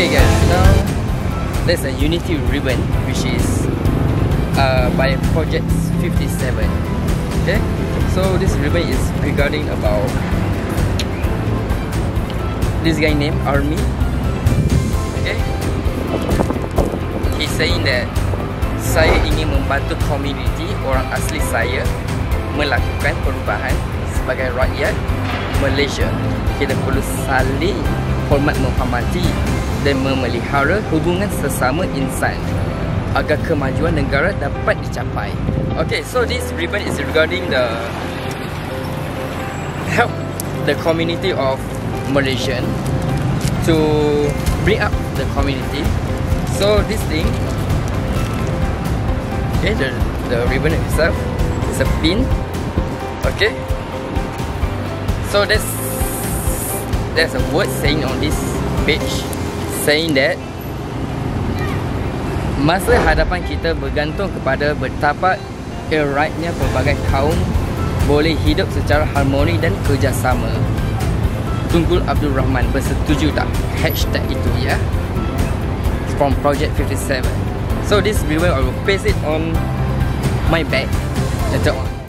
Okay guys, now there's a Unity ribbon which is uh, by Project 57. Okay, so this ribbon is regarding about this guy named Army. Okay, he's saying that saya ingin membantu komuniti orang asli saya melakukan perubahan sebagai rakyat Malaysia. Kita perlu saling hormat menghormati dan memelihara hubungan sesama insan agar kemajuan negara dapat dicapai. Okay, so this ribbon is regarding the help the community of Malaysian to bring up the community. So this thing, okay, the the ribbon itself is a pin. Okay, so there's there's a word saying on this page saying that masa hadapan kita bergantung kepada betapa eratnya pelbagai kaum boleh hidup secara harmoni dan kerjasama. Tunggul Abdul Rahman bersetuju tak hashtag itu ya? From Project 57. So this video I will paste it on my bag later on.